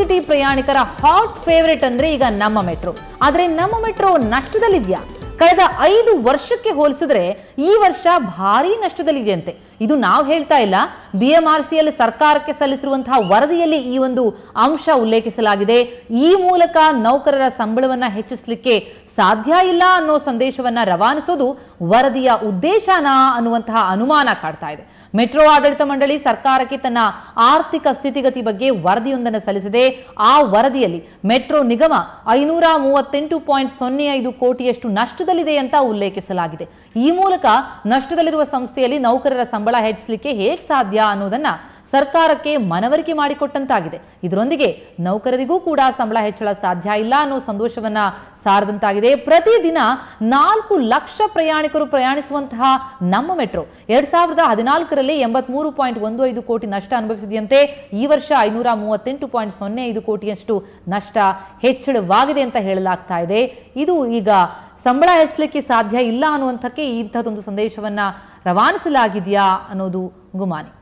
City ಪ್ರಯಾಣಿಕರ hot favourite ಅಂದ್ರೆ ಈಗ ನಮ್ಮ ಮೆಟ್ರೋ ಆದ್ರೆ ನಮ್ಮ ಮೆಟ್ರೋ ನಷ್ಟದಲ್ಲಿದ್ಯಾ? ಕಳೆದ ಐದು ವರ್ಷಕ್ಕೆ ಹೋಲಿಸಿದ್ರೆ ಈ ವರ್ಷ ಭಾರಿ ನಷ್ಟದಲ್ಲಿದೆಯಂತೆ. ಇದು ನಾವು ಹೇಳ್ತಾ ಇಲ್ಲ. ಬಿ ಎಂ ಆರ್ ಸಿಯಲ್ಲಿ ಸರ್ಕಾರಕ್ಕೆ ಸಲ್ಲಿಸಿರುವಂತಹ ವರದಿಯಲ್ಲಿ ಈ ಒಂದು ಅಂಶ ಉಲ್ಲೇಖಿಸಲಾಗಿದೆ. ಈ ಮೂಲಕ ನೌಕರರ ಸಂಬಳವನ್ನು ಹೆಚ್ಚಿಸಲಿಕ್ಕೆ ಸಾಧ್ಯ ಇಲ್ಲ ಅನ್ನೋ ಸಂದೇಶವನ್ನ ರವಾನಿಸೋದು ವರದಿಯ ಉದ್ದೇಶನಾ ಅನ್ನುವಂತಹ ಅನುಮಾನ ಕಾಡ್ತಾ ಇದೆ. ಮೆಟ್ರೋ ಆಡಳಿತ ಮಂಡಳಿ ಸರ್ಕಾರಕ್ಕೆ ತನ್ನ ಆರ್ಥಿಕ ಸ್ಥಿತಿಗತಿ ಬಗ್ಗೆ ವರದಿಯೊಂದನ್ನು ಸಲ್ಲಿಸಿದೆ. ಆ ವರದಿಯಲ್ಲಿ ಮೆಟ್ರೋ ನಿಗಮ ಐನೂರ ಮೂವತ್ತೆಂಟು ಪಾಯಿಂಟ್ ಸೊನ್ನೆ ಐದು ಕೋಟಿಯಷ್ಟು ನಷ್ಟದಲ್ಲಿದೆ ಅಂತ ಉಲ್ಲೇಖಿಸಲಾಗಿದೆ. ಈ ಮೂಲಕ ನಷ್ಟದಲ್ಲಿರುವ ಸಂಸ್ಥೆಯಲ್ಲಿ ನೌಕರರ ಸಂಬಳ ಹೆಚ್ಚಿಸಲಿಕ್ಕೆ ಹೇಗೆ ಸಾಧ್ಯ ಅನ್ನೋದನ್ನ ಸರ್ಕಾರಕ್ಕೆ ಮನವರಿಕೆ ಮಾಡಿಕೊಟ್ಟಂತಾಗಿದೆ. ಇದರೊಂದಿಗೆ ನೌಕರರಿಗೂ ಕೂಡ ಸಂಬಳ ಹೆಚ್ಚಳ ಸಾಧ್ಯ ಇಲ್ಲ ಅನ್ನೋ ಸಂತೋಷವನ್ನ ಸಾರದಂತಾಗಿದೆ. ಪ್ರತಿದಿನ ನಾಲ್ಕು ಲಕ್ಷ ಪ್ರಯಾಣಿಕರು ಪ್ರಯಾಣಿಸುವಂತಹ ನಮ್ಮ ಮೆಟ್ರೋ. ಎರಡ್ ಸಾವಿರದ ಹದಿನಾಲ್ಕರಲ್ಲಿ ಎಂಬತ್ಮೂರು ಪಾಯಿಂಟ್ ಒಂದು ಐದು ಕೋಟಿ ನಷ್ಟ ಅನುಭವಿಸಿದೆಯಂತೆ ಈ ವರ್ಷ ಐನೂರ ಮೂವತ್ತೆಂಟು ಪಾಯಿಂಟ್ ಸೊನ್ನೆ ಐದು ಕೋಟಿಯಷ್ಟು ನಷ್ಟ ಹೆಚ್ಚಳವಾಗಿದೆ ಅಂತ ಹೇಳಲಾಗ್ತಾ ಇದೆ. ಇದು ಈಗ ಸಂಬಳ ಹೆಚ್ಚಲಿಕ್ಕೆ ಸಾಧ್ಯ ಇಲ್ಲ ಅನ್ನುವಂಥಕ್ಕೆ ಇಂಥದ್ದೊಂದು ಸಂದೇಶವನ್ನ ರವಾನಿಸಲಾಗಿದೆಯಾ ಅನ್ನೋದು ಗುಮಾನಿ.